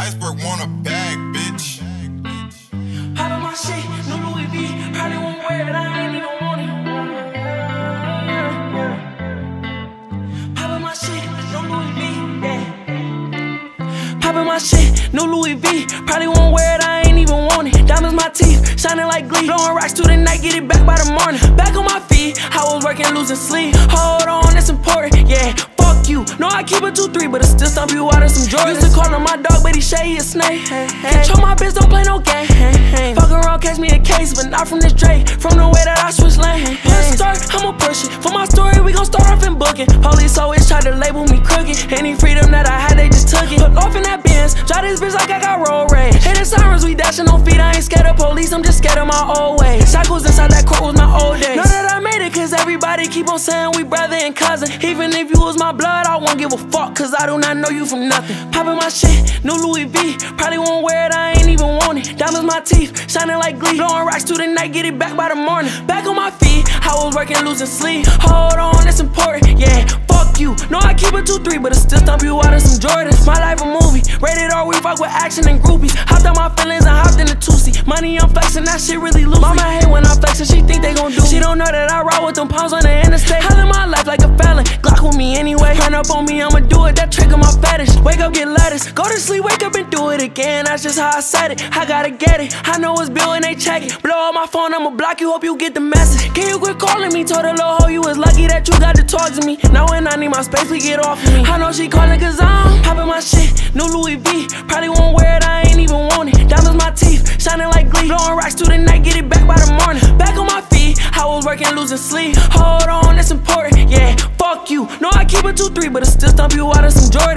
Iceberg want a bag, bitch. Pop my shit, no Louis V. Probably won't wear it, I ain't even want it. Pop my shit, new Louis V. Yeah. Poppin' my shit, new Louis V. Probably won't wear it, I ain't even want it. Diamonds my teeth, shining like glee. Blowing rocks through the night, get it back by the morning. Back on my feet, I was working, losing sleep. Hold on, it's important, yeah Fuck you. No, I keep it 2-3, but it still stomp you out of some Jordans. Used to call him my dog, say a snake. Control my bitch, don't play no game. Fuck around, catch me a case, but not from this Drake. From the way that I switch lane. Hey, start, I'ma push it. For my story, we gon' start off in booking. Police always try to label me crooked. Any freedom that I had, they just took it. Put off in that Benz, drive this bitch like I got roll rage. Hit the sirens, we dashing on feet. I ain't scared of police, I'm just scared of my old ways. Cycles inside that court was my old days. Everybody keep on saying we brother and cousin. Even if you was my blood, I won't give a fuck cause I do not know you from nothing. Poppin' my shit, new Louis V. Probably won't wear it, I ain't even want it. Diamonds my teeth, shining like glee. Blowing rocks through the night, get it back by the morning. Back on my feet, I was working, losing sleep. Hold on, it's important, yeah. Fuck you. No, I keep it 2-3, but it still stomp you out of some Jordans. My life a movie, rated R, we fuck with action and groupies. Hopped out my feelings and hopped in the 2 Money I'm flexing, that shit really loose. Mama up on me, I'ma do it, that trigger my fetish. Wake up, get lettuce. Go to sleep, wake up and do it again. That's just how I said it. I gotta get it. I know it's bill and they check it. Blow up my phone, I'ma block you. Hope you get the message. Can you quit calling me? Told her little hoe you was lucky that you got to talk to me. Now when I need my space, please get off of me. I know she calling cause I'm popping my shit. New Louis V. Probably won't wear it, I ain't even want it. Diamonds my teeth, shining like glee. Blowing rocks through the night, get it back by the morning. Back on my feet, I was working, losing sleep. Keep it 2-3, but it still stomp you out of some Jordans.